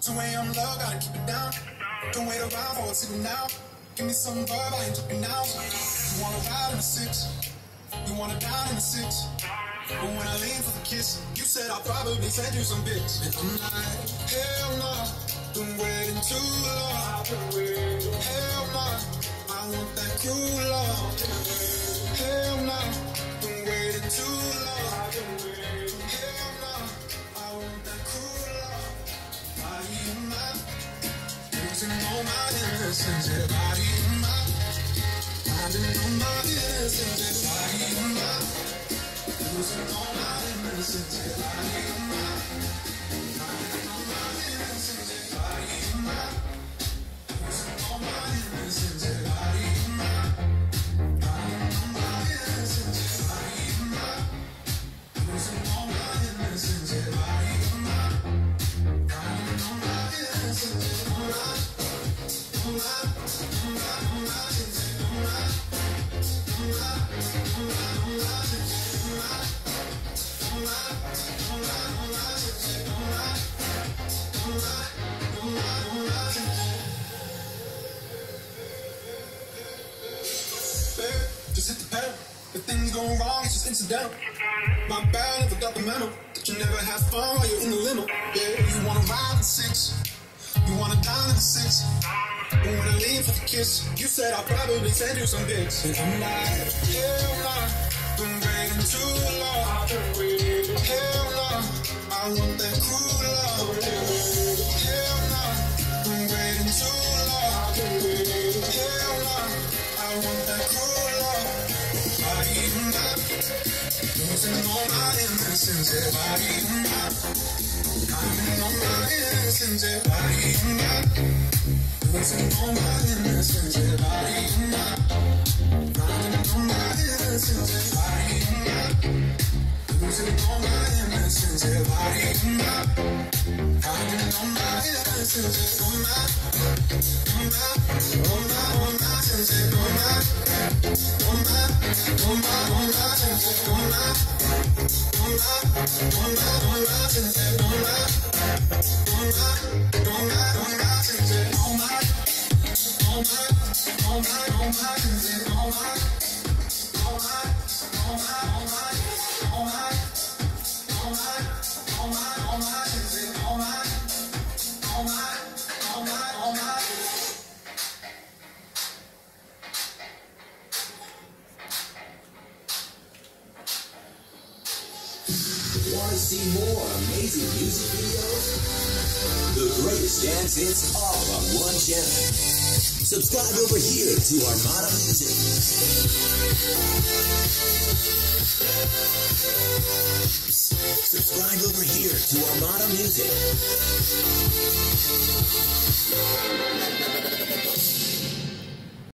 2 a.m. love, gotta keep it down. Don't wait around for a signal now. Give me some verb, I ain't talking now. You wanna ride in the six, you wanna dine in the six. But when I lean for the kiss, you said I'll probably send you some bits. And I'm like, hell no, been waiting too long. Hell no, I want that cool love. Hell no, been waiting too long. Losing all my innocence, just hit the pedal. If things go wrong, it's just incidental. My bad, never got the memo. That you never have fun while you're in the limo. Yeah, you wanna ride in six. You wanna dine in the six. When I leave for the kiss, you said I'll probably send you some bits. And I'm like, hell nah, been waiting too long. Hell nah, I want that cool love. Hell nah, been waiting too long. Hell nah, I want that cool Losing all my innocence, everybody. Losing all my innocence, everybody. Losing all my innocence, everybody. Losing all. Losing all my innocence, everybody. Losing all my innocence, everybody. Oh my, oh my, oh my, oh my, oh my, oh my. oh my. Want to see more amazing music videos? The greatest dance hits all on one channel. Subscribe over here to Armada Music. Subscribe over here to Armada Music.